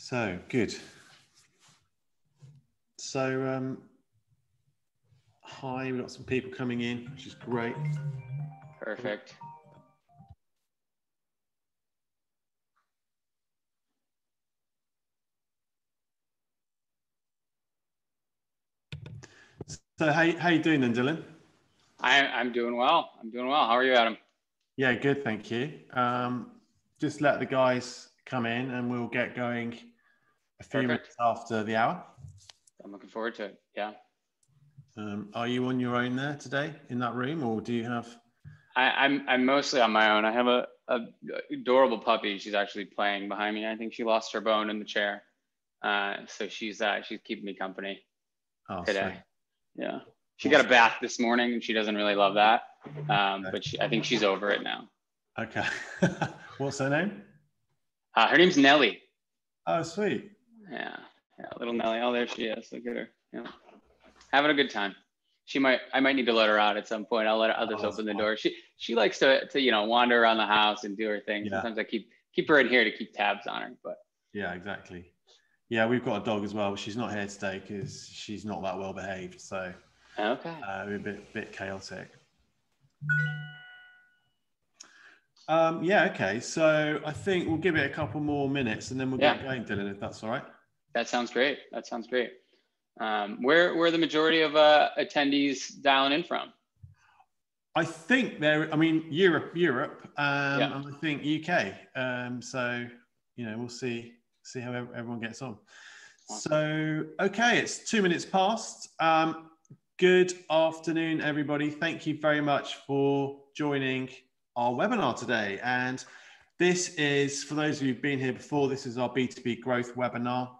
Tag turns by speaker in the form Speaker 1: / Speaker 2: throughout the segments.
Speaker 1: So good. So um, hi, we've got some people coming in, which is great.
Speaker 2: Perfect.
Speaker 1: So how how you doing then, Dylan?
Speaker 2: I, I'm doing well. I'm doing well. How are you, Adam?
Speaker 1: Yeah, good, thank you. Um, just let the guys come in, and we'll get going a few
Speaker 2: Perfect.
Speaker 1: minutes after the hour.
Speaker 2: I'm looking forward to it. Yeah.
Speaker 1: Um, are you on your own there today in that room, or do you have?
Speaker 2: I, I'm I'm mostly on my own. I have a, a adorable puppy. She's actually playing behind me. I think she lost her bone in the chair. Uh, so she's uh, she's keeping me company
Speaker 1: Oh,
Speaker 2: today. Yeah. She got a bath this morning and she doesn't really love that. Um,
Speaker 1: Okay.
Speaker 2: but she, I think she's over it now.
Speaker 1: Okay. What's her name?
Speaker 2: Uh, her name's Nellie.
Speaker 1: Oh, sweet.
Speaker 2: Yeah. Yeah. Little Nellie. Oh, there she is. Look at her. Yeah. Having a good time. She might, I might need to let her out at some point. I'll let others
Speaker 1: Oh,
Speaker 2: open the
Speaker 1: fine.
Speaker 2: door. She, she likes to, to, you know, wander around the house and do her thing.
Speaker 1: Yeah.
Speaker 2: Sometimes I keep, keep her in here to keep tabs on her, but
Speaker 1: Yeah, exactly. Yeah, we've got a dog as well. She's not here today because she's not that well behaved. So
Speaker 2: okay.
Speaker 1: uh, we're a bit bit chaotic. Um, yeah, okay. So I think we'll give it a couple more minutes and then we'll get
Speaker 2: Yeah.
Speaker 1: going, Dylan, if that's all right.
Speaker 2: That sounds great. That sounds great. Um, where, where are the majority of uh, attendees dialing in from?
Speaker 1: I think there. I mean, Europe, Europe, um,
Speaker 2: Yeah.
Speaker 1: and I think UK. Um, so you know, we'll see see how everyone gets on. So okay, it's two minutes past. Um, good afternoon, everybody. Thank you very much for joining our webinar today. And this is for those of you who've been here before. This is our B two B growth webinar.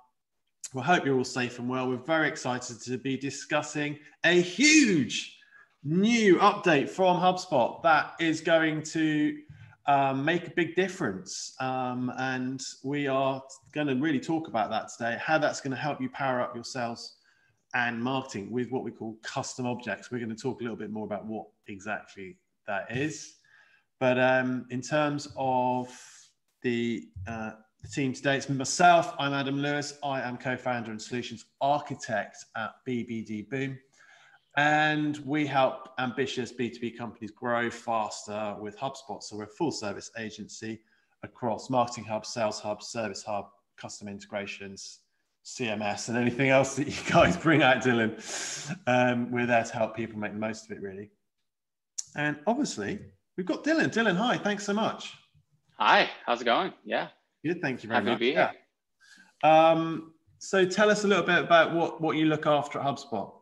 Speaker 1: We hope you're all safe and well. We're very excited to be discussing a huge new update from HubSpot that is going to um, make a big difference. Um, and we are going to really talk about that today, how that's going to help you power up your sales and marketing with what we call custom objects. We're going to talk a little bit more about what exactly that is. But um, in terms of the, uh, the team today, it's myself. I'm Adam Lewis. I am co-founder and solutions architect at BBD Boom. And we help ambitious B2B companies grow faster with HubSpot. So we're a full service agency across Marketing Hub, Sales Hub, Service Hub, custom integrations, CMS, and anything else that you guys bring out, Dylan. Um, we're there to help people make the most of it, really. And obviously, we've got Dylan. Dylan, hi. Thanks so much.
Speaker 2: Hi, how's it going? Yeah.
Speaker 1: Good. Thank you very
Speaker 2: Happy to
Speaker 1: much.
Speaker 2: be
Speaker 1: Yeah.
Speaker 2: here.
Speaker 1: Um, so tell us a little bit about what, what you look after at HubSpot.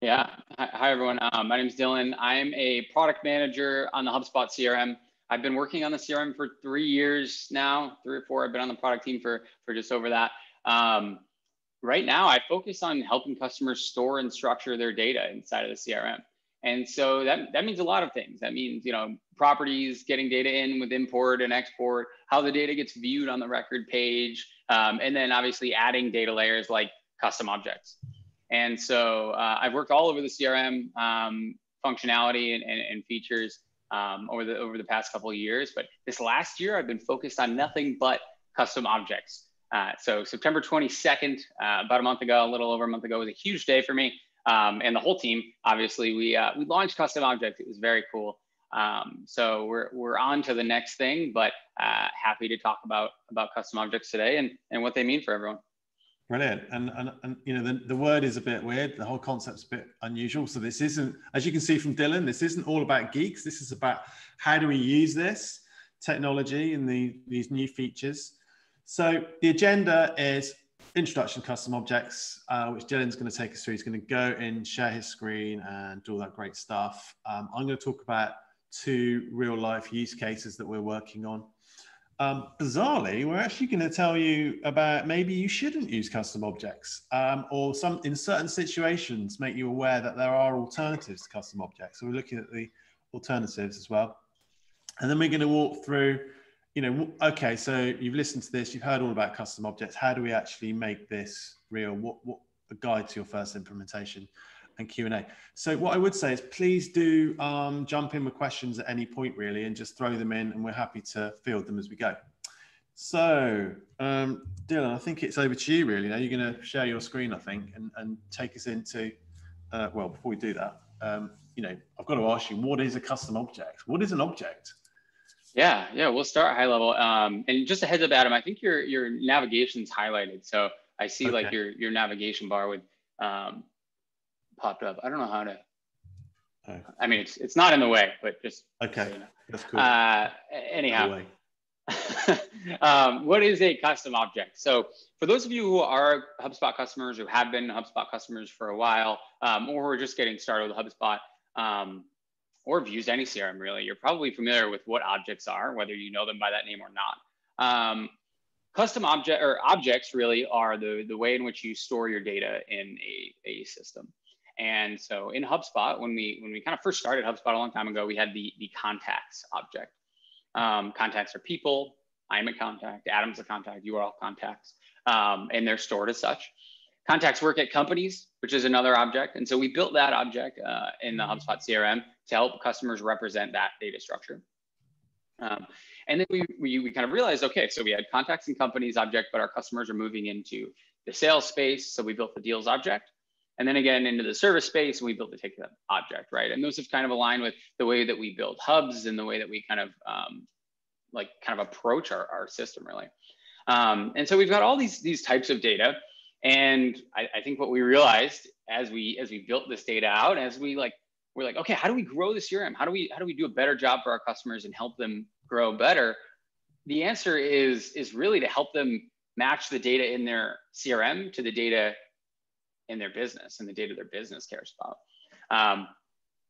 Speaker 2: Yeah. Hi, hi, everyone. Um, my name is Dylan. I am a product manager on the HubSpot CRM. I've been working on the CRM for three years now, three or four. I've been on the product team for, for just over that. Um, right now, I focus on helping customers store and structure their data inside of the CRM. And so that, that means a lot of things. That means, you know, properties, getting data in with import and export, how the data gets viewed on the record page, um, and then obviously adding data layers like custom objects. And so uh, I've worked all over the CRM um, functionality and, and, and features um, over the over the past couple of years. But this last year, I've been focused on nothing but custom objects. Uh, so September 22nd, uh, about a month ago, a little over a month ago, was a huge day for me um, and the whole team. Obviously, we uh, we launched custom objects. It was very cool. Um, so we're we're on to the next thing, but uh, happy to talk about about custom objects today and and what they mean for everyone.
Speaker 1: Brilliant. And, and, and you know, the, the word is a bit weird. The whole concept's a bit unusual. So this isn't, as you can see from Dylan, this isn't all about geeks. This is about how do we use this technology and the, these new features. So the agenda is introduction custom objects, uh, which Dylan's going to take us through. He's going to go in, share his screen and do all that great stuff. Um, I'm going to talk about two real life use cases that we're working on. Um, bizarrely, we're actually going to tell you about maybe you shouldn't use custom objects, um, or some in certain situations make you aware that there are alternatives to custom objects. So we're looking at the alternatives as well, and then we're going to walk through. You know, okay, so you've listened to this, you've heard all about custom objects. How do we actually make this real? What what a guide to your first implementation? and Q&A. So what I would say is please do um, jump in with questions at any point really and just throw them in and we're happy to field them as we go. So, um, Dylan, I think it's over to you really. Now you're going to share your screen, I think, and, and take us into, uh, well, before we do that, um, you know, I've got to ask you, what is a custom object? What is an object?
Speaker 2: Yeah, yeah, we'll start high level. Um, and just a heads up, Adam, I think your your navigation's highlighted. So I see okay. like your your navigation bar with um, popped up. I don't know how to. Oh. I mean, it's it's not in the way, but just
Speaker 1: okay. So you know. That's cool.
Speaker 2: Uh, anyhow, um, what is a custom object? So for those of you who are HubSpot customers who have been HubSpot customers for a while, um, or who are just getting started with HubSpot, um, or have used any CRM really, you're probably familiar with what objects are, whether you know them by that name or not. Um, custom object or objects really are the, the way in which you store your data in a, a system. And so in HubSpot, when we when we kind of first started HubSpot a long time ago, we had the the contacts object. Um, contacts are people. I'm a contact. Adam's a contact. You are all contacts, um, and they're stored as such. Contacts work at companies, which is another object, and so we built that object uh, in the HubSpot CRM to help customers represent that data structure. Um, and then we, we, we kind of realized, okay, so we had contacts and companies object, but our customers are moving into the sales space. So we built the deals object. And then again into the service space and we built the ticket object right? And those have kind of aligned with the way that we build hubs and the way that we kind of um, like kind of approach our, our system really. Um, and so we've got all these these types of data and I, I, think what we realized as we as we built this data out as we like we're like okay how do we grow the crm how do we how do we do a better job for our customers and help them grow better the answer is is really to help them match the data in their crm to the data in their business and the data their business cares about. Um,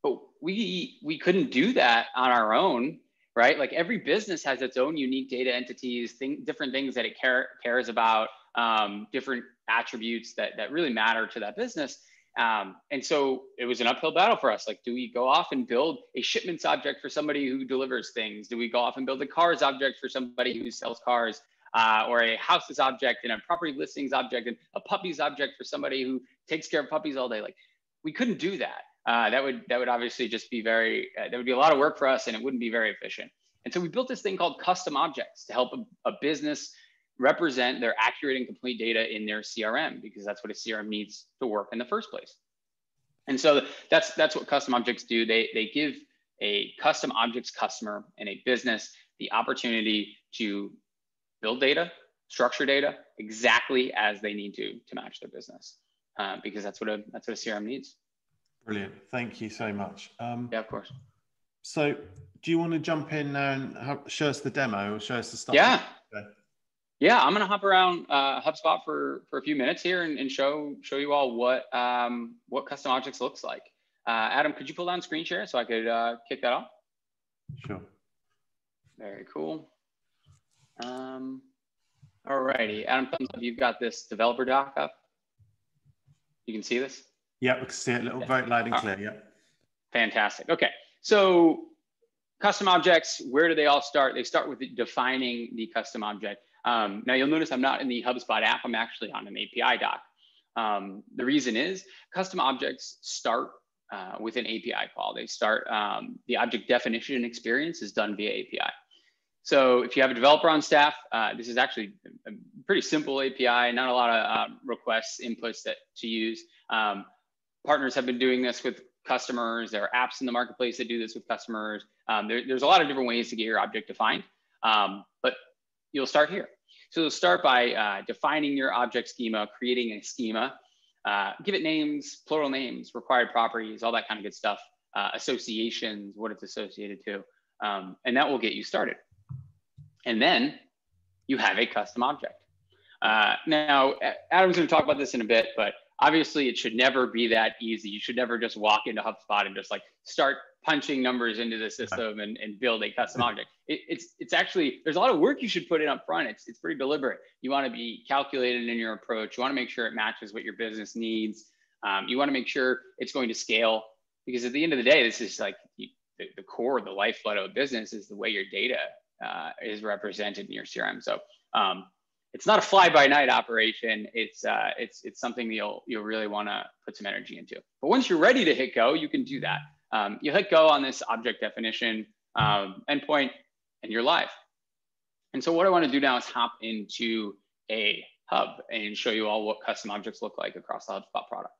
Speaker 2: but we we couldn't do that on our own, right? Like every business has its own unique data entities, thing, different things that it care, cares about, um, different attributes that that really matter to that business. Um, and so it was an uphill battle for us. Like, do we go off and build a shipments object for somebody who delivers things? Do we go off and build a cars object for somebody who sells cars? uh, or a houses object and a property listings object and a puppies object for somebody who takes care of puppies all day. Like we couldn't do that. Uh, that would that would obviously just be very uh, that would be a lot of work for us and it wouldn't be very efficient. And so we built this thing called custom objects to help a, a business represent their accurate and complete data in their CRM because that's what a CRM needs to work in the first place. And so that's that's what custom objects do. They they give a custom objects customer and a business the opportunity to build data, structure data exactly as they need to to match their business, uh, because that's what a that's what a CRM needs.
Speaker 1: Brilliant. Thank you so much.
Speaker 2: Um, yeah, of course.
Speaker 1: So, do you want to jump in now and show us the demo or show us the stuff?
Speaker 2: Yeah. Yeah, I'm gonna hop around uh, HubSpot for for a few minutes here and, and show show you all what um, what custom objects looks like. Uh, Adam, could you pull down screen share so I could uh, kick that off?
Speaker 1: Sure.
Speaker 2: Very cool. Um, all righty, Adam, thumbs up. You've got this developer doc up. You can see this?
Speaker 1: Yeah, we can see it a little very light and clear. Yeah.
Speaker 2: Fantastic. Okay. So custom objects, where do they all start? They start with defining the custom object. Um, now you'll notice I'm not in the HubSpot app. I'm actually on an API doc. Um, the reason is custom objects start uh, with an API call. They start, um, the object definition experience is done via API. So if you have a developer on staff, uh, this is actually a pretty simple API, not a lot of um, requests, inputs that to use. Um, partners have been doing this with customers. There are apps in the marketplace that do this with customers. Um, there, there's a lot of different ways to get your object defined, um, but you'll start here. So you'll start by uh, defining your object schema, creating a schema, uh, give it names, plural names, required properties, all that kind of good stuff, uh, associations, what it's associated to, um, and that will get you started. And then you have a custom object. Uh, now, Adam's going to talk about this in a bit, but obviously it should never be that easy. You should never just walk into HubSpot and just like start punching numbers into the system and, and build a custom object. It, it's it's actually there's a lot of work you should put in up front. It's it's pretty deliberate. You want to be calculated in your approach. You want to make sure it matches what your business needs. Um, you want to make sure it's going to scale because at the end of the day, this is like the, the core, the lifeblood of a business is the way your data uh, is represented in your CRM. So um, it's not a fly by night operation. It's uh, it's it's something that you'll you'll really want to put some energy into. But once you're ready to hit go, you can do that. Um, you hit go on this object definition um, endpoint, and you're live. And so what I want to do now is hop into a hub and show you all what custom objects look like across the HubSpot product.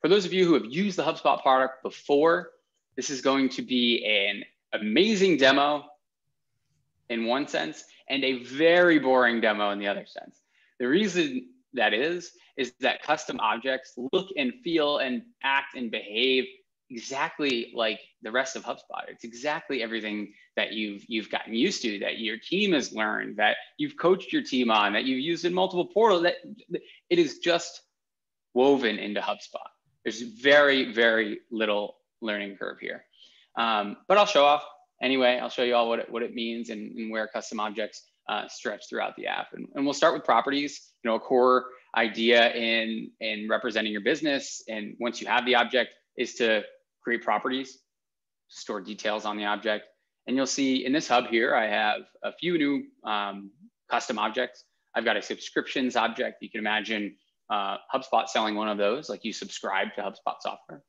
Speaker 2: For those of you who have used the HubSpot product before, this is going to be an amazing demo in one sense and a very boring demo in the other sense. The reason that is, is that custom objects look and feel and act and behave exactly like the rest of HubSpot. It's exactly everything that you've you've gotten used to, that your team has learned, that you've coached your team on, that you've used in multiple portals. That it is just woven into HubSpot. There's very very little learning curve here, um, but I'll show off anyway. I'll show you all what it, what it means and, and where custom objects uh, stretch throughout the app. And, and we'll start with properties. You know, a core idea in in representing your business, and once you have the object, is to create properties, store details on the object. And you'll see in this hub here, I have a few new um, custom objects. I've got a subscriptions object. You can imagine uh, HubSpot selling one of those, like you subscribe to HubSpot software.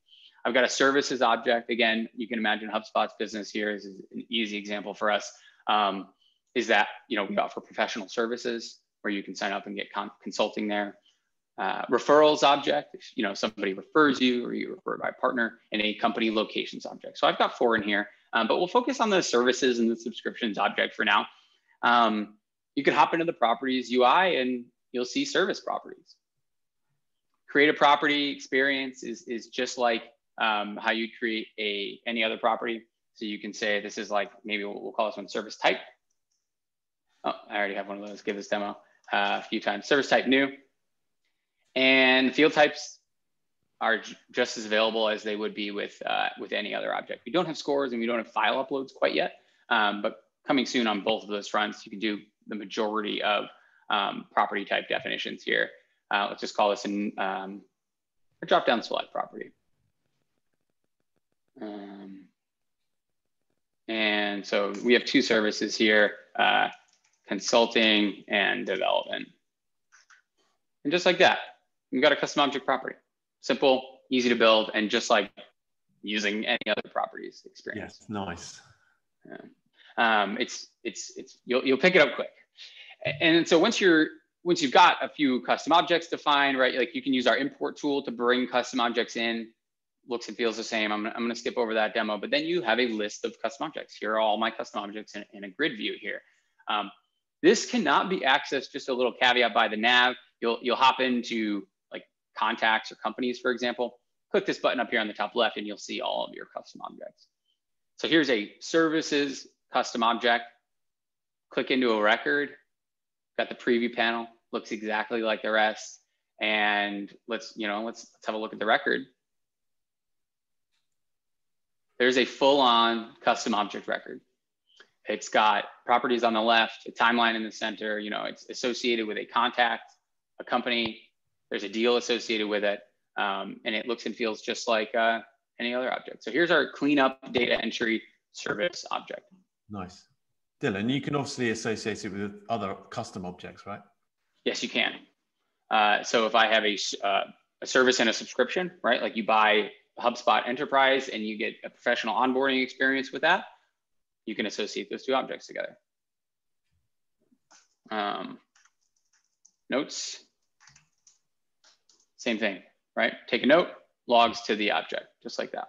Speaker 2: I've got a services object. Again, you can imagine HubSpot's business here is an easy example for us. Um, is that you know we offer professional services where you can sign up and get consulting there uh, referrals object, you know somebody refers you or you refer by partner, and a company locations object. So I've got four in here, um, but we'll focus on the services and the subscriptions object for now. Um, you can hop into the properties UI and you'll see service properties. Create a property experience is, is just like um, how you create a any other property. So you can say this is like, maybe we'll, we'll call this one service type. Oh, I already have one of those, give this demo uh, a few times. Service type new. And field types are just as available as they would be with, uh, with any other object. We don't have scores and we don't have file uploads quite yet, um, but coming soon on both of those fronts, you can do the majority of um, property type definitions here. Uh, let's just call this an, um, a drop-down select property. Um, and so we have two services here, uh, consulting and development. And just like that, we've got a custom object property. Simple, easy to build, and just like using any other properties experience.
Speaker 1: Yes, nice.
Speaker 2: Yeah. Um, it's it's it's you'll you'll pick it up quick. And so once you're once you've got a few custom objects defined, right? Like you can use our import tool to bring custom objects in. Looks and feels the same. I'm, I'm going to skip over that demo, but then you have a list of custom objects. Here are all my custom objects in, in a grid view here. Um, this cannot be accessed, just a little caveat by the nav. You'll, you'll hop into like contacts or companies, for example, click this button up here on the top left and you'll see all of your custom objects. So here's a services custom object. Click into a record, got the preview panel, looks exactly like the rest. And let's, you know, let's, let's have a look at the record. There's a full on custom object record. It's got properties on the left, a timeline in the center, you know, it's associated with a contact, a company, there's a deal associated with it, um, and it looks and feels just like uh, any other object. So here's our cleanup data entry service object.
Speaker 1: Nice. Dylan, you can obviously associate it with other custom objects, right?
Speaker 2: Yes, you can. Uh, so if I have a, uh, a service and a subscription, right? Like you buy HubSpot Enterprise and you get a professional onboarding experience with that, you can associate those two objects together. Um, notes, same thing, right? Take a note, logs to the object, just like that.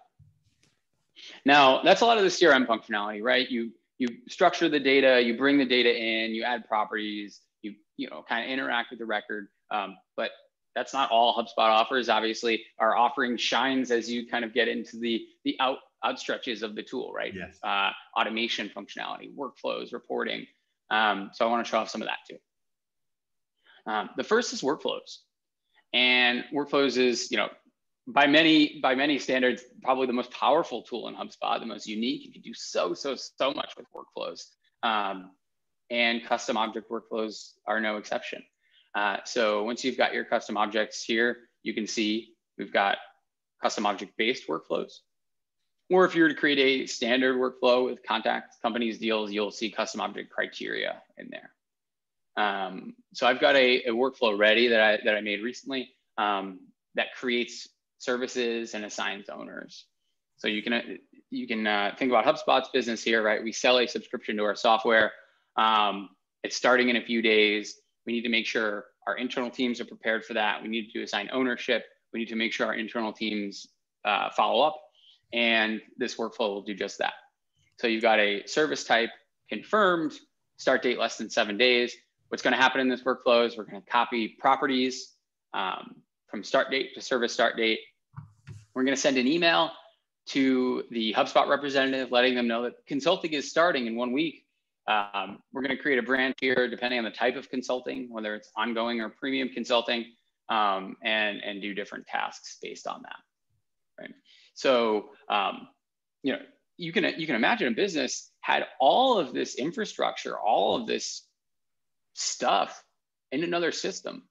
Speaker 2: Now, that's a lot of the CRM functionality, right? You, you structure the data, you bring the data in, you add properties, you, you know, kind of interact with the record. Um, but that's not all HubSpot offers. Obviously, our offering shines as you kind of get into the, the out, outstretches of the tool, right?
Speaker 1: Yes.
Speaker 2: Uh, automation functionality, workflows, reporting. Um, so I want to show off some of that too. Um, the first is workflows. And workflows is, you know, by many by many standards, probably the most powerful tool in HubSpot, the most unique. You can do so so so much with workflows, um, and custom object workflows are no exception. Uh, so once you've got your custom objects here, you can see we've got custom object based workflows. Or if you were to create a standard workflow with contacts, companies deals, you'll see custom object criteria in there. Um, so I've got a, a, workflow ready that I, that I made recently um, that creates services and assigns owners. So you can, you can uh, think about HubSpot's business here, right? We sell a subscription to our software. Um, It's starting in a few days. We need to make sure our internal teams are prepared for that. We need to assign ownership. We need to make sure our internal teams uh, follow up. And this workflow will do just that. So you've got a service type confirmed, start date less than seven days. What's going to happen in this workflow is we're going to copy properties um, from start date to service start date. We're going to send an email to the HubSpot representative, letting them know that consulting is starting in one week. Um, we're going to create a branch here, depending on the type of consulting, whether it's ongoing or premium consulting, um, and and do different tasks based on that. Right. So um, you know you can you can imagine a business had all of this infrastructure, all of this stuff in another system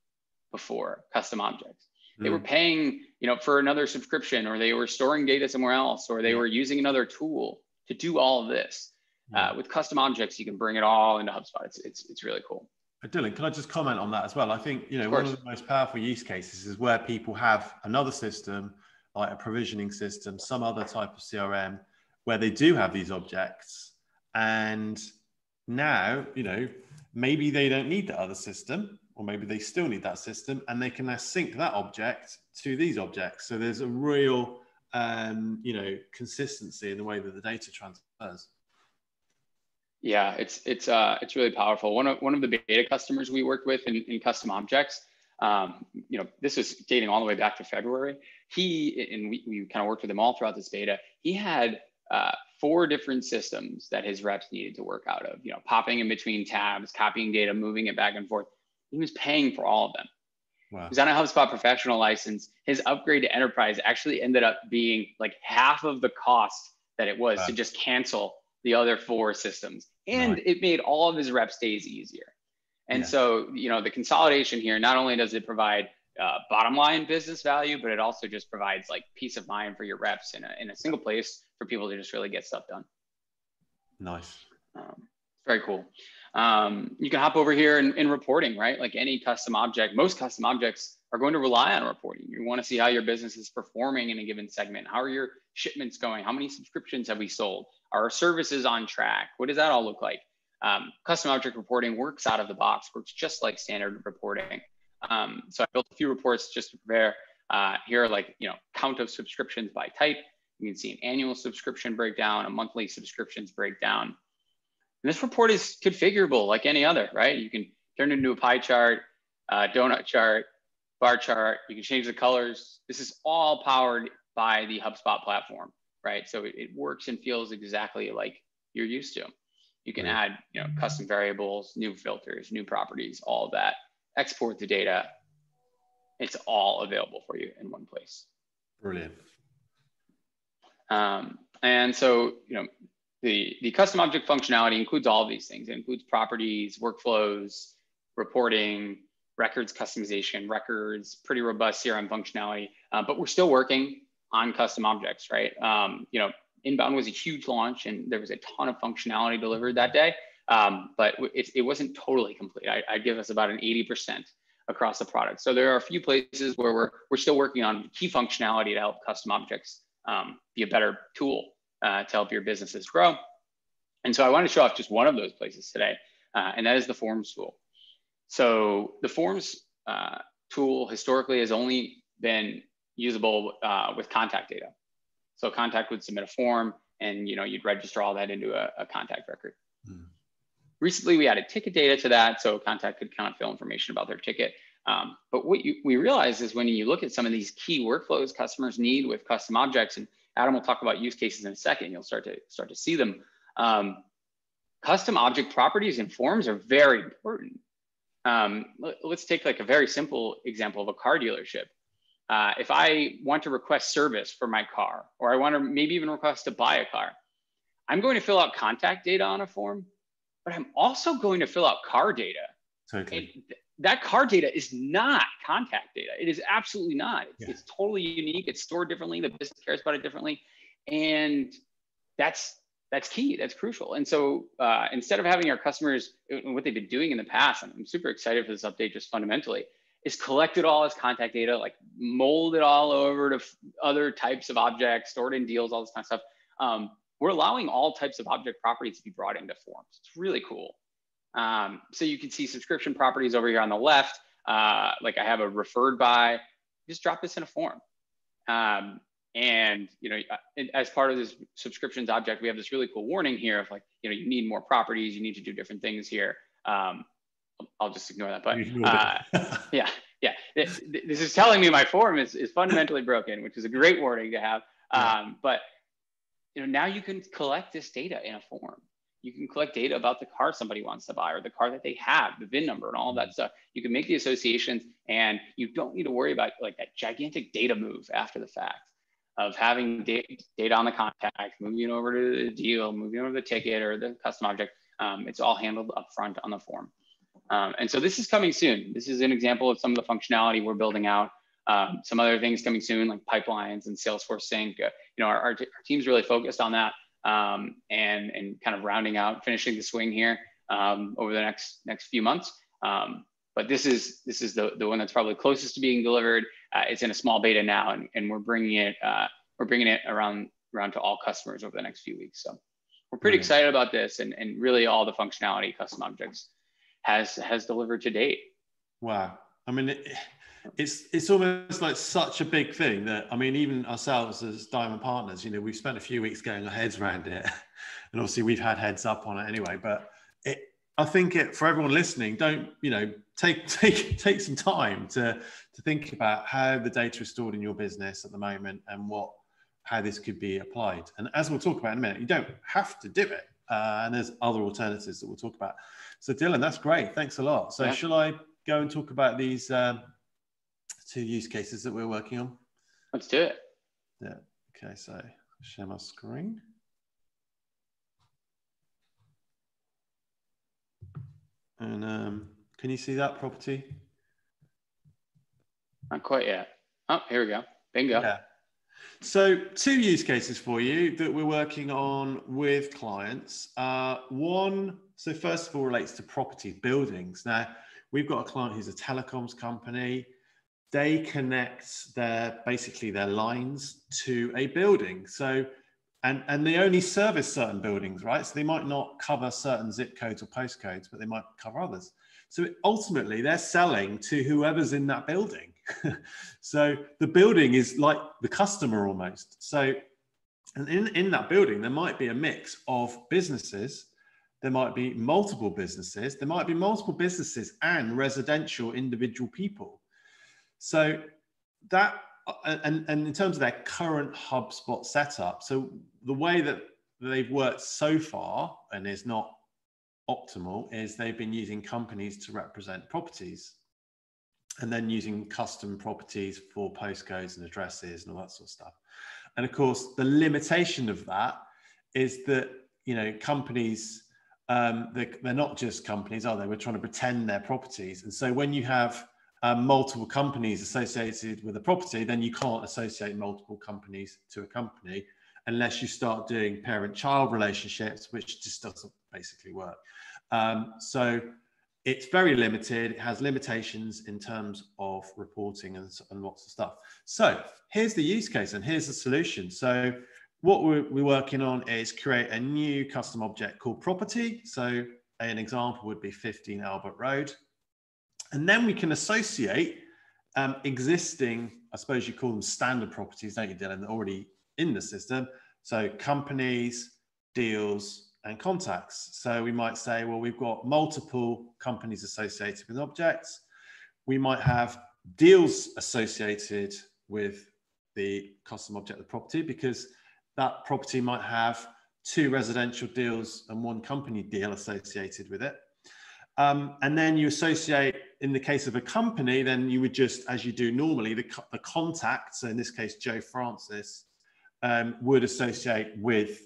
Speaker 2: before custom objects. Mm. They were hmm. paying, you know, for another subscription, or they were storing data somewhere else, or they were using another tool to do all of this. Uh, with custom objects, you can bring it all into HubSpot. It's it's it's really cool.
Speaker 1: Dylan, can I just comment on that as well? I think you know of one of the most powerful use cases is where people have another system, like a provisioning system, some other type of CRM, where they do have these objects, and now you know maybe they don't need the other system, or maybe they still need that system, and they can now sync that object to these objects. So there's a real um, you know consistency in the way that the data transfers.
Speaker 2: Yeah, it's it's uh, it's really powerful. One of one of the beta customers we worked with in, in custom objects, um, you know, this is dating all the way back to February. He and we, we kind of worked with him all throughout this beta. He had uh, four different systems that his reps needed to work out of. You know, popping in between tabs, copying data, moving it back and forth. He was paying for all of them. Wow. He was on a HubSpot professional license. His upgrade to enterprise actually ended up being like half of the cost that it was wow. to just cancel the other four systems. And right. it made all of his reps days easier. And so, you know, the consolidation here, not only does it provide uh, bottom line business value, but it also just provides like peace of mind for your reps in a, in a single place for people to just really get stuff done.
Speaker 1: Nice.
Speaker 2: Um, very cool. Um, you can hop over here in, in reporting, right? Like any custom object, most custom objects are going to rely on reporting. You want to see how your business is performing in a given segment. How are your shipments going? How many subscriptions have we sold? Are our services on track? What does that all look like? Um, custom object reporting works out of the box, works just like standard reporting. Um, so I built a few reports just to prepare. Uh, here are like, you know, count of subscriptions by type. You can see an annual subscription breakdown, a monthly subscriptions breakdown. And this report is configurable like any other, right? You can turn it into a pie chart, uh, donut chart, bar chart. You can change the colors. This is all powered by the HubSpot platform right? So it, it works and feels exactly like you're used to. You can right. add, you know, custom variables, new filters, new properties, all that. Export the data. It's all available for you in one place.
Speaker 1: Brilliant.
Speaker 2: Um, and so, you know, the, the custom object functionality includes all these things. It includes properties, workflows, reporting, records customization, records, pretty robust CRM functionality. Uh, but we're still working on custom objects, right? Um, you know, Inbound was a huge launch and there was a ton of functionality delivered that day, um, but it, it, wasn't totally complete. I, I'd give us about an 80% across the product. So there are a few places where we're, we're still working on key functionality to help custom objects um, be a better tool uh, to help your businesses grow. And so I want to show off just one of those places today, uh, and that is the Forms tool. So the Forms uh, tool historically has only been usable uh, with contact data. So contact would submit a form and you know you'd register all that into a, a contact record. Mm. Recently, we added ticket data to that, so contact could kind of fill information about their ticket. Um, but what you, we realize is when you look at some of these key workflows customers need with custom objects, and Adam will talk about use cases in a second, you'll start to start to see them. Um, custom object properties and forms are very important. Um, let, us take like a very simple example of a car dealership. Uh, if I want to request service for my car, or I want to maybe even request to buy a car, I'm going to fill out contact data on a form, but I'm also going to fill out car data.
Speaker 1: Okay.
Speaker 2: that car data is not contact data. It is absolutely not. It's, yeah. it's totally unique. It's stored differently. The business cares about it differently, and that's that's key. That's crucial. And so uh, instead of having our customers what they've been doing in the past, and I'm super excited for this update. Just fundamentally, is collected all as contact data, like mold it all over to other types of objects, stored in deals, all this kind of stuff. Um, we're allowing all types of object properties to be brought into forms. It's really cool. Um, so you can see subscription properties over here on the left. Uh, like I have a referred by, just drop this in a form. Um, and you know, uh, as part of this subscriptions object, we have this really cool warning here of like, you know, you need more properties, you need to do different things here. Um, I'll just ignore that. But uh, yeah, yeah, this, this, is telling me my form is, is fundamentally broken, which is a great warning to have. Um, but you know, now you can collect this data in a form. You can collect data about the car somebody wants to buy or the car that they have, the VIN number and all that stuff. You can make the associations and you don't need to worry about like that gigantic data move after the fact of having data on the contact, moving over to the deal, moving over to the ticket or the custom object. Um, it's all handled upfront on the form. Um, and so this is coming soon. This is an example of some of the functionality we're building out. Um, some other things coming soon, like pipelines and Salesforce Sync. Uh, you know, our, our, our, team's really focused on that um, and and kind of rounding out, finishing the swing here um, over the next next few months. Um, but this is this is the the one that's probably closest to being delivered. Uh, it's in a small beta now, and, and we're bringing it uh, we're bringing it around around to all customers over the next few weeks. So we're pretty excited about this, and and really all the functionality custom objects has has delivered to date.
Speaker 1: Wow. I mean, it, it's it's almost like such a big thing that I mean, even ourselves as Diamond Partners, you know, we've spent a few weeks getting our heads around it, and obviously we've had heads up on it anyway. But it, I think it for everyone listening, don't you know, take take take some time to to think about how the data is stored in your business at the moment and what how this could be applied. And as we'll talk about in a minute, you don't have to do it, uh, and there's other alternatives that we'll talk about. So Dylan, that's great. Thanks a lot. So yeah. shall I go and talk about these um, two use cases that we're working on?
Speaker 2: Let's do it.
Speaker 1: Yeah. Okay. So share my screen. And um, can you see that property?
Speaker 2: Not quite yet. Oh, here we go. Bingo.
Speaker 1: Yeah. So, two use cases for you that we're working on with clients. Uh, one, so first of all, relates to property buildings. Now, we've got a client who's a telecoms company. They connect their basically their lines to a building. So, and and they only service certain buildings, right? So they might not cover certain zip codes or postcodes, but they might cover others. So ultimately, they're selling to whoever's in that building. so the building is like the customer almost. So, and in, in that building, there might be a mix of businesses, there might be multiple businesses, there might be multiple businesses and residential individual people. So that, uh, and, and in terms of their current HubSpot setup, so the way that they've worked so far and is not optimal is they've been using companies to represent properties and then using custom properties for postcodes and addresses and all that sort of stuff. And of course, the limitation of that is that you know companies um, they're, they're, not just companies, are they? We're trying to pretend they're properties, and so when you have um, multiple companies associated with a property, then you can't associate multiple companies to a company unless you start doing parent-child relationships, which just doesn't basically work. Um, so it's very limited. It has limitations in terms of reporting and, and lots of stuff. So here's the use case and here's the solution. So what we're, we're working on is create a new custom object called property. So an example would be 15 Albert Road. And then we can associate um, existing, I suppose you call them standard properties, don't you, Dylan, already in the system. So companies, deals, and contacts. So we might say, well, we've got multiple companies associated with objects. We might have deals associated with the custom object the property because that property might have two residential deals and one company deal associated with it. Um, and then you associate, in the case of a company, then you would just, as you do normally, the, the contact, so in this case, Joe Francis, um, would associate with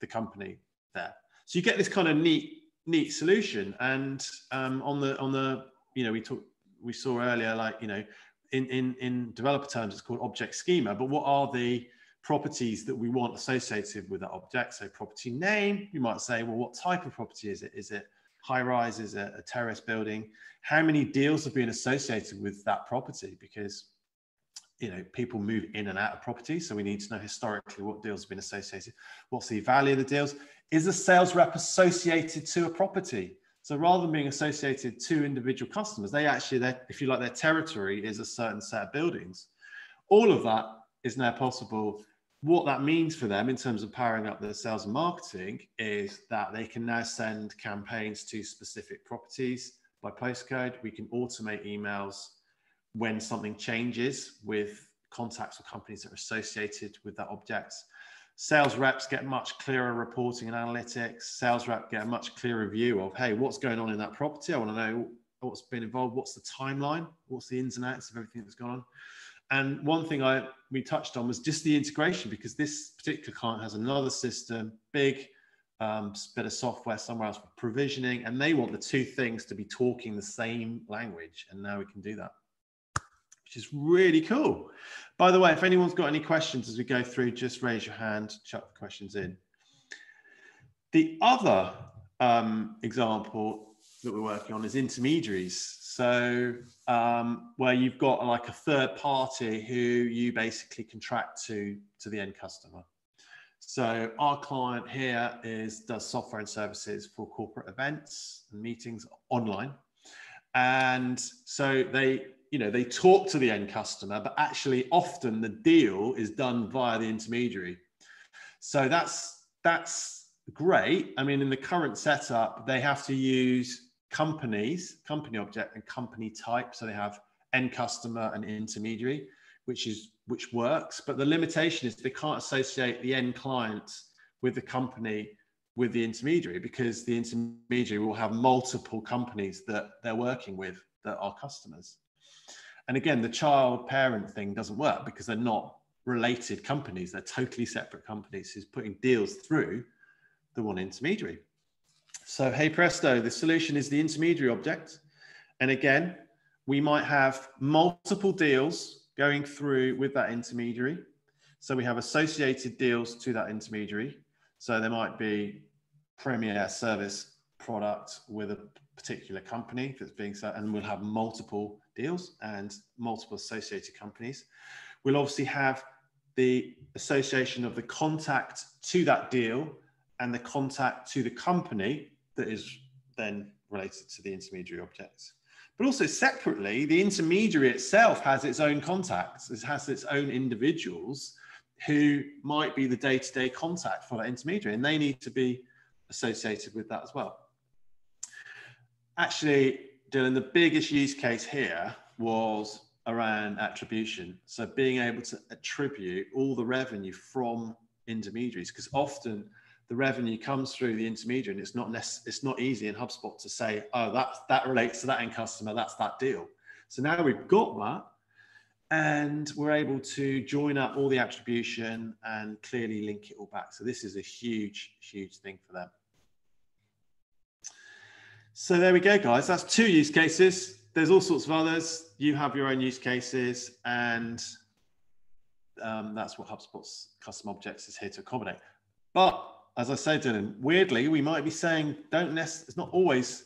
Speaker 1: the company there. So you get this kind of neat, neat solution. And um, on the on the you know we talked we saw earlier like you know in in in developer terms it's called object schema. But what are the properties that we want associated with that object? So property name. You might say, well, what type of property is it? Is it high rise? Is it a terrace building? How many deals have been associated with that property? Because you know people move in and out of property so we need to know historically what deals have been associated what's the value of the deals is a sales rep associated to a property? So rather than being associated to individual customers, they actually, if you like, their territory is a certain set of buildings. All of that is now possible. What that means for them in terms of powering up their sales and marketing is that they can now send campaigns to specific properties by postcode. We can automate emails when something changes with contacts or companies that are associated with that object. Sales reps get much clearer reporting and analytics. Sales rep get a much clearer view of, hey, what's going on in that property? I want to know what's been involved, what's the timeline, what's the ins and outs of everything that's gone on. And one thing I we touched on was just the integration because this particular client has another system, big um, bit of software somewhere else for provisioning, and they want the two things to be talking the same language. And now we can do that which is really cool. By the way, if anyone's got any questions as we go through, just raise your hand, chuck the questions in. The other um, example that we're working on is intermediaries. So um, where you've got like a third party who you basically contract to to the end customer. So our client here is does software and services for corporate events and meetings online. And so they you know they talk to the end customer but actually often the deal is done via the intermediary. So that's that's great. I mean in the current setup they have to use companies company object and company type. So they have end customer and intermediary which is which works but the limitation is they can't associate the end client with the company with the intermediary because the intermediary will have multiple companies that they're working with that are customers and again, the child parent thing doesn't work because they're not related companies. They're totally separate companies who's putting deals through the one intermediary. So, hey presto, the solution is the intermediary object. And again, we might have multiple deals going through with that intermediary. So we have associated deals to that intermediary. So there might be premier service product with a particular company that's being set, and we'll have multiple deals and multiple associated companies. We'll obviously have the association of the contact to that deal and the contact to the company that is then related to the intermediary objects. But also separately, the intermediary itself has its own contacts, it has its own individuals who might be the day to day contact for that intermediary, and they need to be associated with that as well actually, Dylan, the biggest use case here was around attribution. So being able to attribute all the revenue from intermediaries, because often the revenue comes through the intermediary, and it's not nec- it's not easy in HubSpot to say, oh, that that relates to that end customer, that's that deal. So now we've got that, and we're able to join up all the attribution and clearly link it all back. So this is a huge, huge thing for them. So there we go, guys. That's two use cases. There's all sorts of others. You have your own use cases, and um, that's what HubSpot's custom objects is here to accommodate. But as I said, Dylan, weirdly, we might be saying don't necessarily, it's not always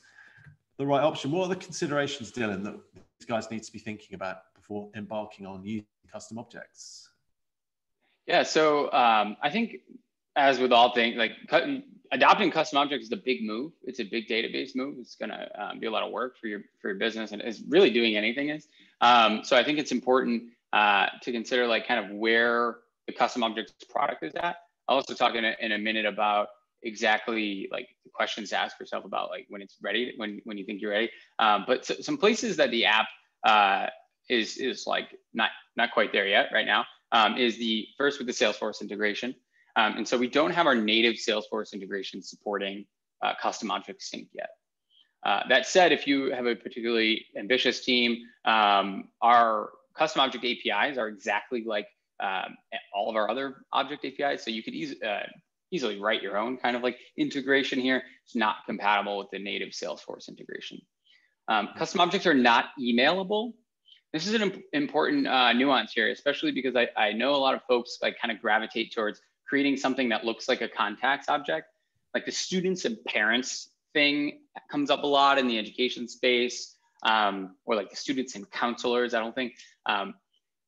Speaker 1: the right option. What are the considerations, Dylan, that these guys need to be thinking about before embarking on using custom objects?
Speaker 2: Yeah, so um, I think as with all things, like adopting custom objects is a big move. It's a big database move. It's going to um, be a lot of work for your for your business, and is really doing anything is. Um, so I think it's important uh, to consider like kind of where the custom objects product is at. I'll also talk in a, in a minute about exactly like the questions to ask yourself about like when it's ready, when when you think you're ready. Um, but so, some places that the app uh, is is like not not quite there yet right now um, is the first with the Salesforce integration. Um, and so we don't have our native Salesforce integration supporting uh, custom object sync yet. Uh, that said, if you have a particularly ambitious team, um, our custom object APIs are exactly like um, all of our other object APIs. So you could easily uh, easily write your own kind of like integration here. It's not compatible with the native Salesforce integration. Um, custom objects are not emailable. This is an imp important uh, nuance here, especially because I, I know a lot of folks like kind of gravitate towards creating something that looks like a contacts object. Like the students and parents thing comes up a lot in the education space, um, or like the students and counselors, I don't think. Um,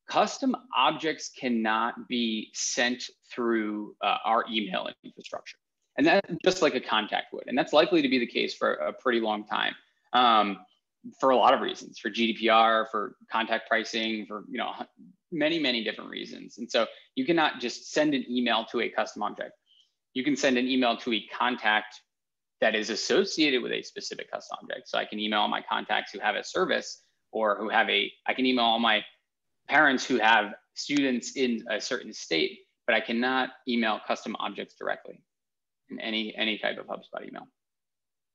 Speaker 2: custom objects cannot be sent through uh, our email infrastructure. and that just like a contact would, and that's likely to be the case for a pretty long time. Um, for a lot of reasons, for GDPR, for contact pricing, for you know many many different reasons. And so you cannot just send an email to a custom object. You can send an email to a contact that is associated with a specific custom object. So I can email my contacts who have a service or who have a. I can email all my parents who have students in a certain state, but I cannot email custom objects directly in any any type of HubSpot email.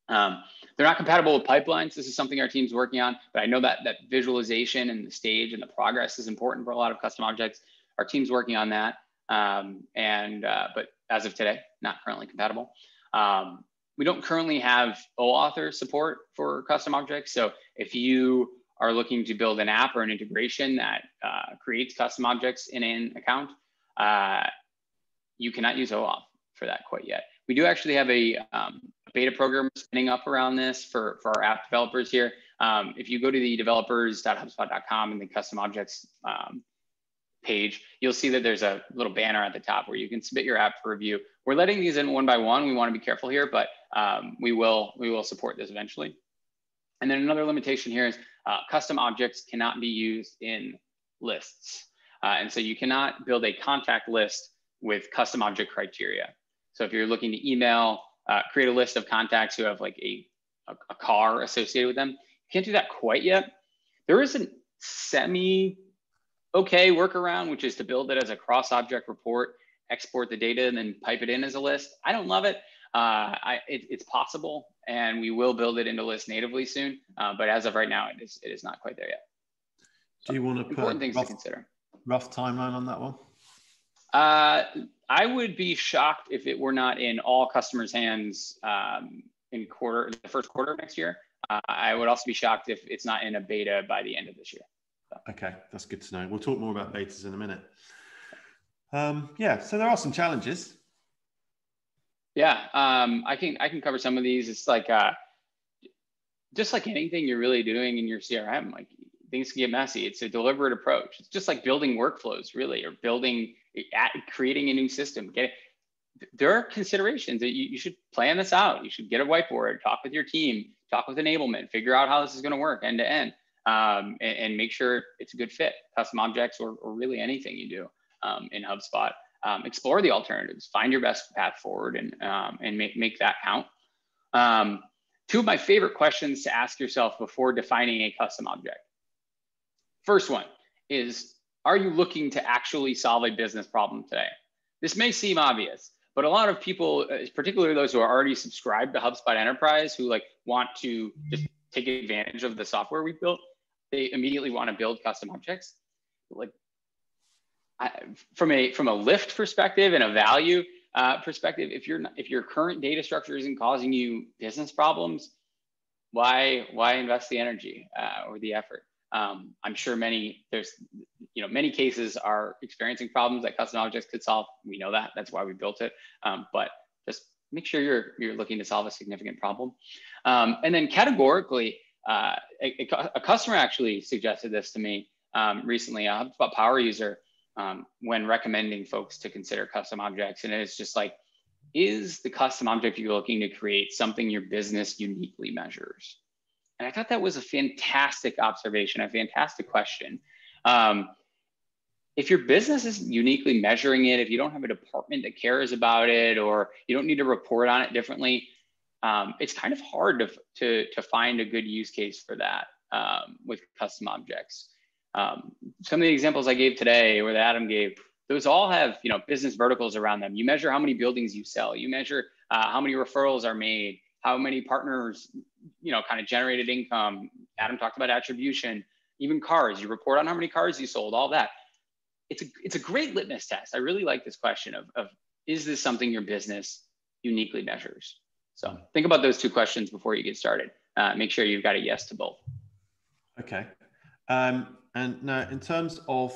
Speaker 2: Um, they're not compatible with pipelines. This is something our team's working on, but I know that that visualization and the stage and the progress is important for a lot of custom objects. Our team's working on that, um, and uh, but as of today, not currently compatible. Um, we don't currently have OAuth support for custom objects. So if you are looking to build an app or an integration that uh, creates custom objects in an account, uh, you cannot use OAuth for that quite yet. We do actually have a, um, beta program spinning up around this for, for our app developers here. Um, if you go to the developers.hubspot.com and the custom objects um, page, you'll see that there's a little banner at the top where you can submit your app for review. We're letting these in one by one. We want to be careful here, but um, we will we will support this eventually. And then another limitation here is uh, custom objects cannot be used in lists. Uh, and so you cannot build a contact list with custom object criteria. So if you're looking to email, uh, create a list of contacts who have like a, a, a, car associated with them, you can't do that quite yet. There is a semi okay workaround, which is to build it as a cross object report, export the data and then pipe it in as a list. I don't love it. Uh, I, it, it's possible, and we will build it into list natively soon. Uh, but as of right now, it is it is not quite there yet.
Speaker 1: Do you want to
Speaker 2: put things rough, to consider?
Speaker 1: Rough timeline on that one.
Speaker 2: Uh, I would be shocked if it were not in all customers' hands um, in quarter the first quarter of next year. Uh, I would also be shocked if it's not in a beta by the end of this year.
Speaker 1: So. Okay, that's good to know. We'll talk more about betas in a minute. Um, yeah, so there are some challenges.
Speaker 2: Yeah, um, I can I can cover some of these. It's like uh, just like anything you're really doing in your CRM, like things can get messy. It's a deliberate approach. It's just like building workflows, really, or building, at, creating a new system. Get. There are considerations that you, you should plan this out. You should get a whiteboard, talk with your team, talk with enablement, figure out how this is going to work end to end, um, and, and, make sure it's a good fit. Custom objects, or, or really anything you do um, in HubSpot. Um, explore the alternatives, find your best path forward, and um, and make make that count. Um, two of my favorite questions to ask yourself before defining a custom object. First one is, are you looking to actually solve a business problem today? This may seem obvious, but a lot of people, uh, particularly those who are already subscribed to HubSpot Enterprise, who like want to just take advantage of the software we built, they immediately want to build custom objects. Like I, from a from a lift perspective and a value uh, perspective, if you're if your current data structure isn't causing you business problems, why why invest the energy uh, or the effort? Um, I'm sure many there's you know many cases are experiencing problems that custom objects could solve. We know that that's why we built it. Um, but just make sure you're you're looking to solve a significant problem. Um, and then categorically, uh, a, a, customer actually suggested this to me um, recently. A power user um, when recommending folks to consider custom objects. And it's just like, is the custom object you're looking to create something your business uniquely measures? And I thought that was a fantastic observation, a fantastic question. Um, if your business is uniquely measuring it, if you don't have a department that cares about it, or you don't need to report on it differently, um, it's kind of hard to, to, to find a good use case for that um, with custom objects. Um, some of the examples I gave today, or that Adam gave, those all have you know business verticals around them. You measure how many buildings you sell. You measure uh, how many referrals are made, how many partners you know kind of generated income. Adam talked about attribution, even cars. You report on how many cars you sold, all that. It's a it's a great litmus test. I really like this question of of is this something your business uniquely measures? So think about those two questions before you get started. Uh, make sure you've got a yes to both.
Speaker 1: Okay. Um, and now, in terms of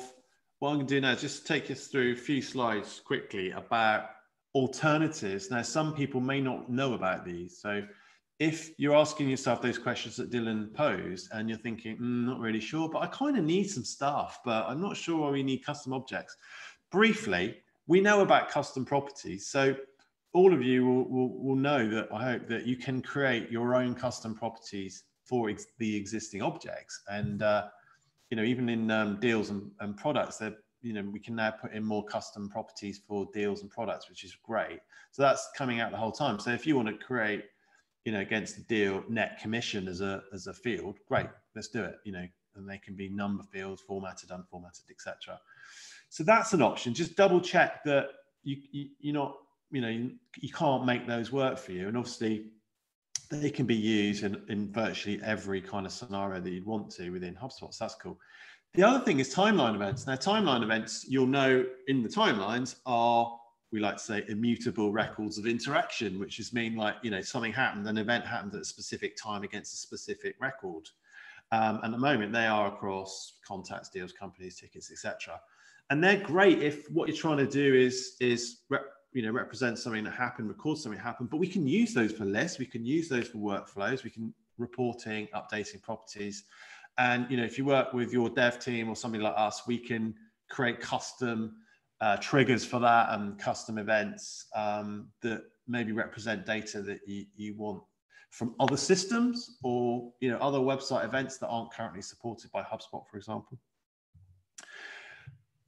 Speaker 1: what I'm going to do now, is just take us through a few slides quickly about alternatives. Now, some people may not know about these. So, if you're asking yourself those questions that Dylan posed and you're thinking, mm, not really sure, but I kind of need some stuff, but I'm not sure why we need custom objects. Briefly, we know about custom properties. So, all of you will, will, will know that I hope that you can create your own custom properties for ex- the existing objects. And, uh, you know, even in um, deals and, and products, that you know, we can now put in more custom properties for deals and products, which is great. So that's coming out the whole time. So if you want to create, you know, against the deal net commission as a as a field, great, let's do it. You know, and they can be number fields, formatted, unformatted, etc. So that's an option. Just double check that you, you you're not you know you, you can't make those work for you and obviously they can be used in, in virtually every kind of scenario that you'd want to within HubSpot. So that's cool. The other thing is timeline events. Now, timeline events, you'll know in the timelines are, we like to say, immutable records of interaction, which is mean like, you know, something happened, an event happened at a specific time against a specific record. Um, at the moment, they are across contacts, deals, companies, tickets, etc. And they're great if what you're trying to do is is you know represent something that happened record something happened but we can use those for lists we can use those for workflows we can reporting updating properties and you know if you work with your dev team or something like us we can create custom uh, triggers for that and custom events um, that maybe represent data that you, you want from other systems or you know other website events that aren't currently supported by hubspot for example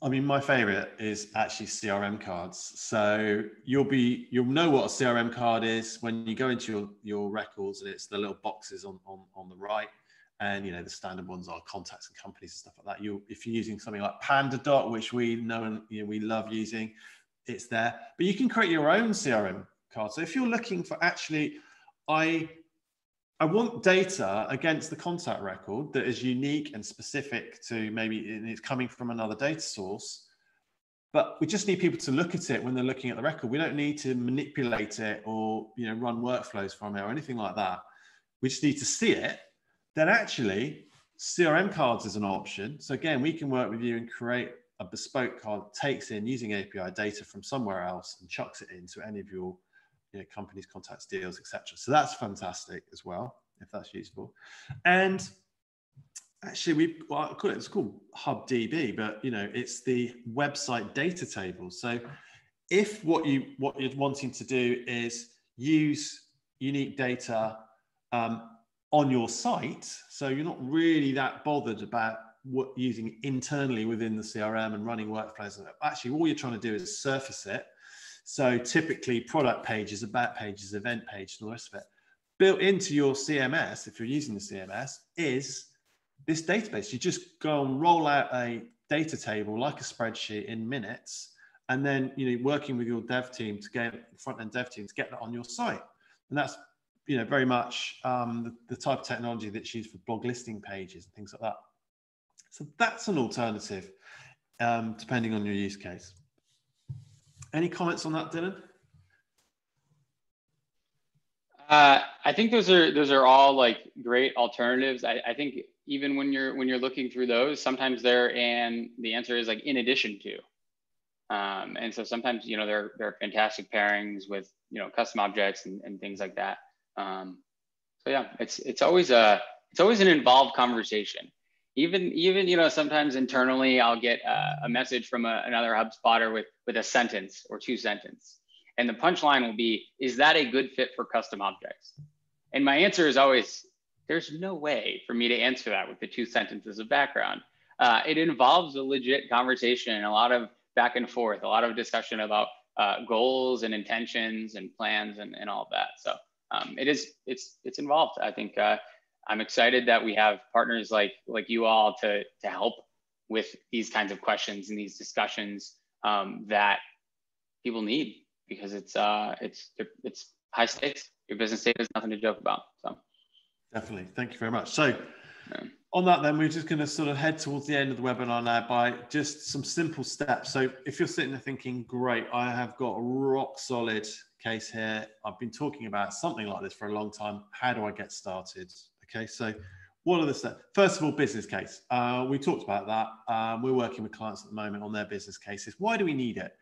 Speaker 1: I mean, my favorite is actually CRM cards. So you'll be you'll know what a CRM card is when you go into your, your records and it's the little boxes on, on, on the right. And you know, the standard ones are contacts and companies and stuff like that. You if you're using something like PandaDoc, which we know and you know, we love using, it's there. But you can create your own CRM card. So if you're looking for actually, I I want data against the contact record that is unique and specific to maybe it's coming from another data source. But we just need people to look at it when they're looking at the record. We don't need to manipulate it or you know run workflows from it or anything like that. We just need to see it. Then actually, CRM cards is an option. So again, we can work with you and create a bespoke card takes in using API data from somewhere else and chucks it into any of your you know, companies, contacts, deals, etc. So that's fantastic as well, if that's useful. And actually, we well, call it it's called HubDB, but you know, it's the website data table. So if what you what you're wanting to do is use unique data um, on your site, so you're not really that bothered about what using internally within the CRM and running workflows. Actually, all you're trying to do is surface it so typically product pages, about pages, event pages, and the rest of it. Built into your CMS, if you're using the CMS, is this database. You just go and roll out a data table like a spreadsheet in minutes, and then you know working with your dev team to get front end dev team to get that on your site. And that's you know very much um, the, the type of technology that's used for blog listing pages and things like that. So that's an alternative, um, depending on your use case. Any comments on that, Dylan?
Speaker 2: Uh, I think those are those are all like great alternatives. I, I think even when you're when you're looking through those, sometimes they're and the answer is like in addition to. Um, and so sometimes you know they're they're fantastic pairings with you know custom objects and, and things like that. Um, so yeah, it's it's always a it's always an involved conversation. Even even you know sometimes internally i'll get a, a message from a, another hubspotter with with a sentence or two sentence and the punchline will be is that a good fit for custom objects? And my answer is always there's no way for me to answer that with the two sentences of background. Uh, it involves a legit conversation and a lot of back and forth a lot of discussion about uh, goals and intentions and plans and, and all of that. So um, it is it's it's involved i think uh, I'm excited that we have partners like like you all to to help with these kinds of questions and these discussions um, that people need because it's uh it's it's high stakes. Your business data is nothing to joke about. So
Speaker 1: definitely, thank you very much. So. Yeah. On that, then we're just going to sort of head towards the end of the webinar now by just some simple steps. So, if you're sitting there thinking, "Great, I have got a rock solid case here. I've been talking about something like this for a long time. How do I get started? Okay, so what are the steps? First of all, business case. Uh, we talked about that. Um, we're working with clients at the moment on their business cases. Why do we need it?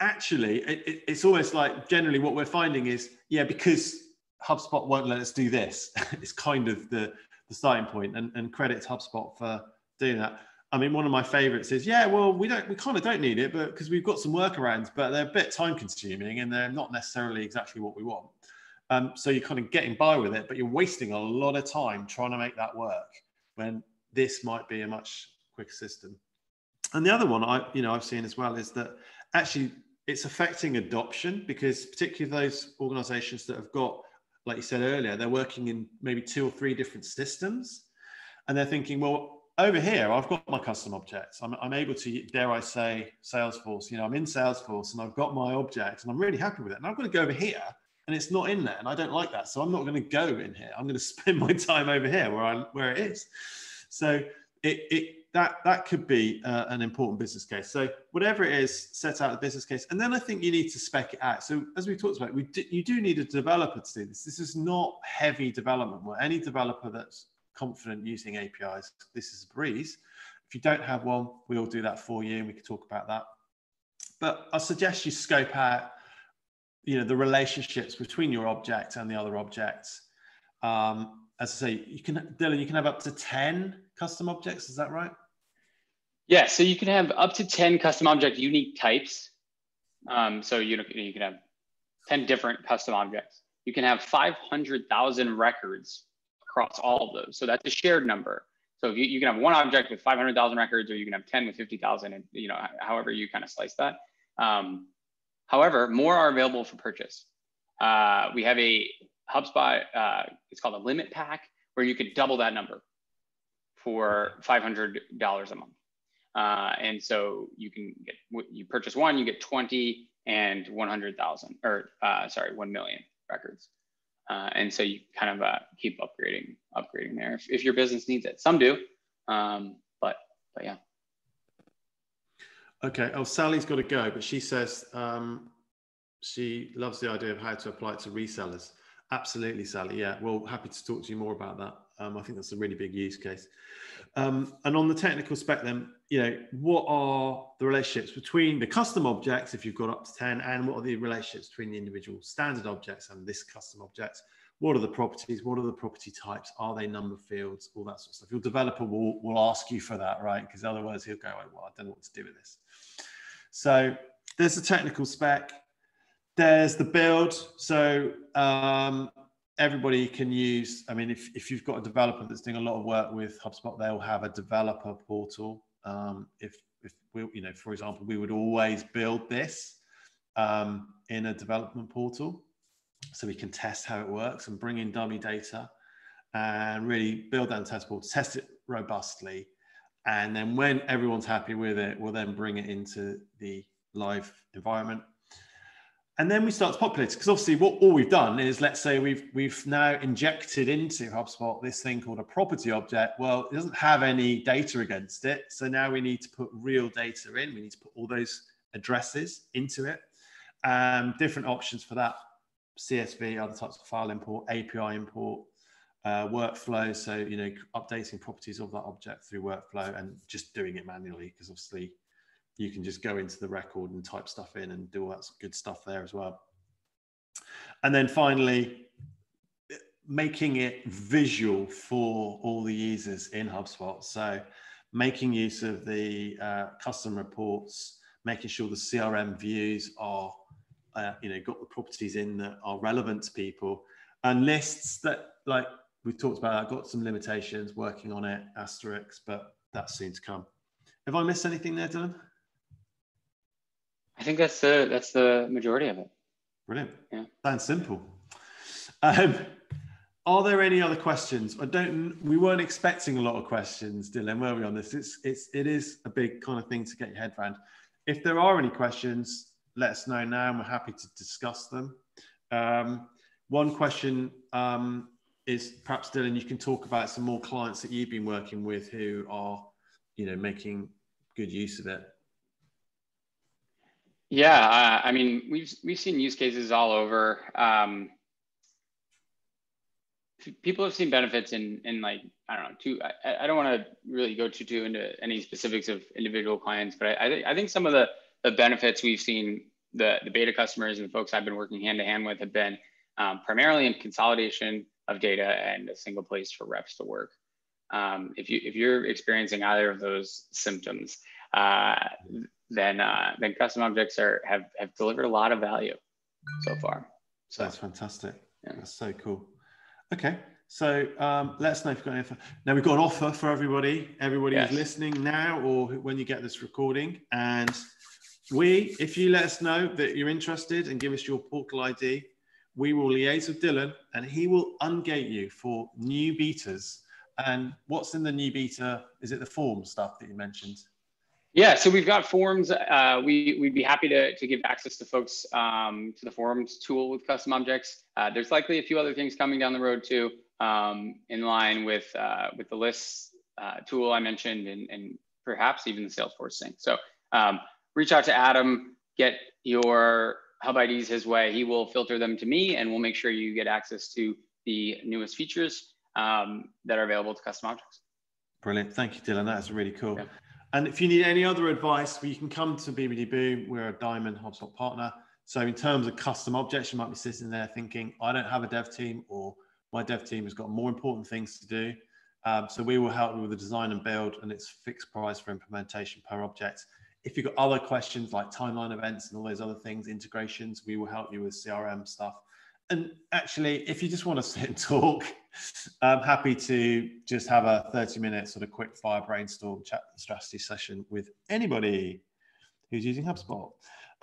Speaker 1: Actually, it, it, it's almost like generally what we're finding is, yeah, because HubSpot won't let us do this. it's kind of the, the starting point, and, and credit HubSpot for doing that. I mean, one of my favorites is, yeah, well, we don't, we kind of don't need it, but because we've got some workarounds, but they're a bit time consuming and they're not necessarily exactly what we want. Um, so you're kind of getting by with it, but you're wasting a lot of time trying to make that work when this might be a much quicker system. And the other one I, you know, I've seen as well is that actually it's affecting adoption because particularly those organizations that have got, like you said earlier, they're working in maybe two or three different systems and they're thinking, well, over here, I've got my custom objects. I'm, I'm able to, dare I say, Salesforce. You know, I'm in Salesforce and I've got my object and I'm really happy with it. And I'm going to go over here and it's not in there and I don't like that. So I'm not going to go in here. I'm going to spend my time over here where I where it is. So it, it that that could be uh, an important business case. So whatever it is, set out the business case, and then I think you need to spec it out. So as we talked about, we do, you do need a developer to do this. This is not heavy development. Where any developer that's confident using APIs, this is a breeze. If you don't have one, we'll do that for you, and we can talk about that. But I suggest you scope out, you know, the relationships between your object and the other objects. Um, as I say, you can, Dylan, you can have up to ten custom objects. Is that right?
Speaker 2: Yeah, so you can have up to 10 custom object unique types. Um, so you, you can have 10 different custom objects. You can have 500,000 records across all of those. So that's a shared number. So you, you can have one object with 500,000 records, or you can have 10 with 50,000, and you know, however you kind of slice that. Um, however, more are available for purchase. Uh, we have a HubSpot, uh, it's called a limit pack, where you could double that number for $500 a month. Uh, and so you can get, you purchase one, you get 20 and 100,000 or uh, sorry, 1 million records. Uh, and so you kind of uh, keep upgrading, upgrading there if, if, your business needs it. Some do, um, but, but yeah.
Speaker 1: Okay. Oh, Sally's got to go, but she says um, she loves the idea of how to apply it to resellers. Absolutely, Sally. Yeah. Well, happy to talk to you more about that. Um, I think that's a really big use case. Um, and on the technical spec, then, you know, what are the relationships between the custom objects, if you've got up to 10, and what are the relationships between the individual standard objects and this custom object? What are the properties? What are the property types? Are they number fields? All that sort of stuff. Your developer will, will ask you for that, right? Because otherwise he'll go, well, I don't know what to do with this. So there's the technical spec. There's the build. So um, everybody can use i mean if, if you've got a developer that's doing a lot of work with hubspot they'll have a developer portal. Um, if if we you know for example we would always build this um, in a development portal so we can test how it works and bring in dummy data and really build that test portal test it robustly. And then when everyone's happy with it we'll then bring it into the live environment and then we start to populate because obviously what all we've done is let's say we've we've now injected into HubSpot this thing called a property object. Well, it doesn't have any data against it, so now we need to put real data in. We need to put all those addresses into it. Um, different options for that: CSV, other types of file import, API import, uh, workflow. So you know, updating properties of that object through workflow and just doing it manually because obviously you can just go into the record and type stuff in and do all that good stuff there as well. And then finally, making it visual for all the users in HubSpot. So making use of the uh, custom reports, making sure the CRM views are, uh, you know, got the properties in that are relevant to people and lists that like we've talked about, I've got some limitations working on it, asterisks, but that's soon to come. Have I missed anything there, Dylan?
Speaker 2: I think that's the that's the majority of it.
Speaker 1: Brilliant. Yeah. Sounds simple. Um, are there any other questions? I don't. We weren't expecting a lot of questions, Dylan. Were we on this? It's it's it is a big kind of thing to get your head around. If there are any questions, let us know now, and we're happy to discuss them. Um, one question um, is perhaps Dylan, you can talk about some more clients that you've been working with who are, you know, making good use of it.
Speaker 2: Yeah, uh, I mean, we've we've seen use cases all over. Um, people have seen benefits in in like I don't know. Too, I, I don't want to really go too too into any specifics of individual clients, but I I, th- I think some of the the benefits we've seen the the beta customers and folks I've been working hand to hand with have been um, primarily in consolidation of data and a single place for reps to work. Um, if you if you're experiencing either of those symptoms, uh, then uh, then custom objects are have have delivered a lot of value so far.
Speaker 1: So that's fantastic. Yeah. That's so cool. Okay, so um, let us know if you've got any. Now we've got an offer for everybody. Everybody yes. who's listening now, or when you get this recording, and we, if you let us know that you're interested and give us your portal ID, we will liaise with Dylan, and he will ungate you for new betas. And what's in the new beta? Is it the form stuff that you mentioned?
Speaker 2: Yeah, so we've got forms. Uh, we, we'd be happy to, to give access to folks um, to the forms tool with custom objects. Uh, there's likely a few other things coming down the road too, um, in line with, uh, with the lists uh, tool I mentioned and, and perhaps even the Salesforce sync. So um, reach out to Adam, get your hub IDs his way. He will filter them to me and we'll make sure you get access to the newest features um, that are available to custom objects.
Speaker 1: Brilliant. Thank you, Dylan. That's really cool. Yeah. And if you need any other advice, well, you can come to BBD Boom. We're a Diamond HubSpot partner. So in terms of custom objects, you might be sitting there thinking, I don't have a dev team or my dev team has got more important things to do. Um, so we will help you with the design and build and it's fixed price for implementation per object. If you've got other questions like timeline events and all those other things, integrations, we will help you with CRM stuff and actually, if you just want to sit and talk, I'm happy to just have a 30 minute sort of quick fire brainstorm chat strategy session with anybody who's using HubSpot.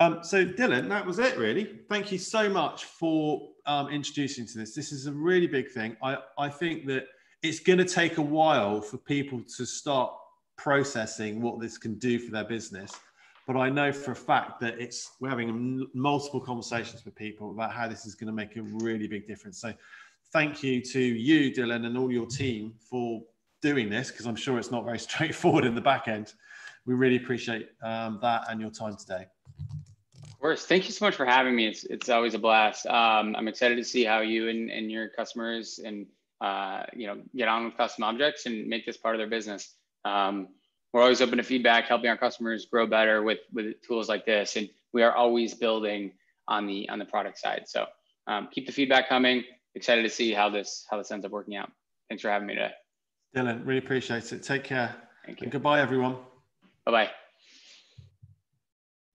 Speaker 1: Um, so, Dylan, that was it really. Thank you so much for um, introducing to this. This is a really big thing. I, I think that it's going to take a while for people to start processing what this can do for their business but I know for a fact that it's we're having multiple conversations with people about how this is going to make a really big difference. So, thank you to you, Dylan, and all your team for doing this because I'm sure it's not very straightforward in the back end. We really appreciate um, that and your time today.
Speaker 2: Of course, thank you so much for having me. It's it's always a blast. Um, I'm excited to see how you and, and your customers and uh, you know get on with custom objects and make this part of their business. Um, we're always open to feedback, helping our customers grow better with with tools like this, and we are always building on the on the product side. So um, keep the feedback coming. Excited to see how this how this ends up working out. Thanks for having me today.
Speaker 1: Dylan, really appreciate it. Take care.
Speaker 2: Thank you.
Speaker 1: And goodbye, everyone.
Speaker 2: Bye bye.